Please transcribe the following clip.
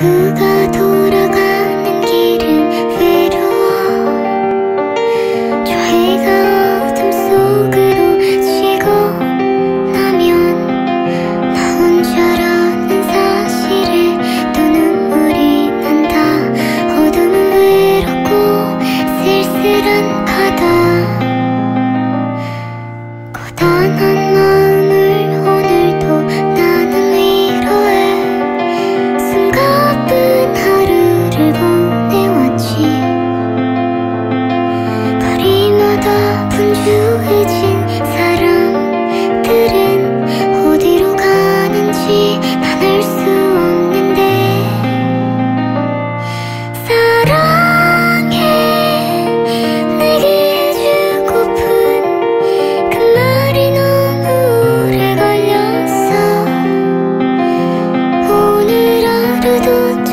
모두가 돌아가는 길은 외로워. 저 해가 어둠 속으로 지고 나면 나 혼자라는 사실에 또 눈물이 난다. 어둠은 외롭고 쓸쓸한 분주해진 사람들은 어디로 가는지 난 알 수 없는데 사랑해. 내게 해주고픈 그 말이 너무 오래 걸렸어. 오늘 하루도 참